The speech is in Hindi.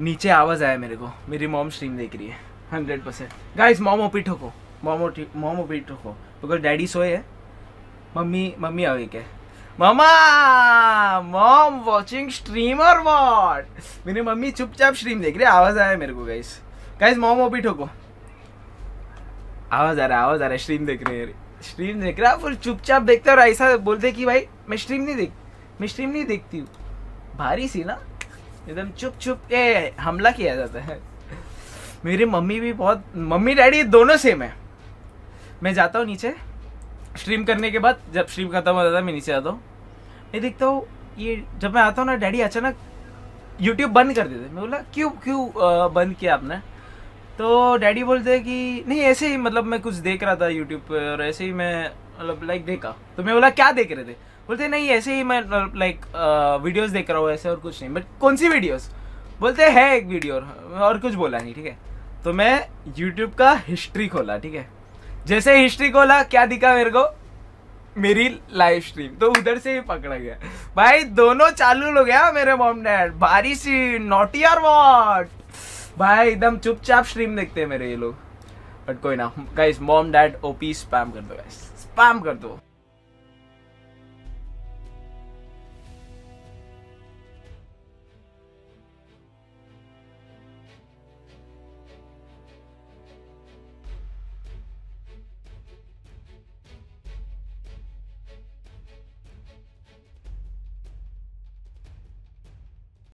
नीचे आवाज़ आया मेरे को। मेरी मॉम स्ट्रीम देख रही है। Hundred percent guys mom OP ठोको mom mom OP ठोको बिकॉज़ डैडी सोए है। मम्मी मम्मी अवेक है मामा! मॉम वाचिंग स्ट्रीम और व्हाट मेरी मम्मी चुपचाप स्ट्रीम देख रही है। आवाज़ आया मेरे को गाइस गाइस मॉम ओपी ठोको आवाज़ आ रहा है, आवाज़ आ रहा है। स्ट्रीम देख रहे हैं। स्ट्रीम देख रहा है। फिर चुपचाप देखते और ऐसा बोलते कि भाई, मैं स्ट्रीम नहीं देख मैं स्ट्रीम नहीं देखती हूँ। भारी सी ना? एकदम चुप चुप के हमला किया जाता है। मेरी मम्मी भी बहुत, मम्मी डैडी दोनों सेम है। मैं जाता हूँ नीचे स्ट्रीम करने के बाद, जब स्ट्रीम खत्म हो जाता है, मैं नीचे आता हूँ। मैं देखता हूँ, ये जब मैं आता हूँ ना, डैडी अचानक यूट्यूब बंद कर देते मैं बोला, क्यों क्यों बंद किया आपने? तो डैडी बोलते कि, नहीं, ऐसे ही मतलब मैं कुछ देख रहा था यूट्यूब पर और ऐसे ही मैं मतलब लाइक देखा। तो मैं बोला, क्या देख रहे थे? बोलते नहीं, ऐसे ही मैं लाइक वीडियोस देख रहा हूँ, ऐसे और कुछ नहीं। बट कौन सी वीडियोस बोलते है एक वीडियो और कुछ बोला नहीं, ठीक है? तो मैं यूट्यूब का हिस्ट्री खोला, ठीक है? जैसे हिस्ट्री खोला, क्या दिखा मेरे को? मेरी लाइव स्ट्रीम तो उधर से ही पकड़ा गया। भाई, दोनों चालू हो गया मेरे मॉम डैड बारिश नॉटी और वॉट भाई, एकदम चुपचाप स्ट्रीम देखते हैं मेरे ये लोग। बट कोई ना guys mom dad OP spam कर दो गाइस स्पैम कर दो।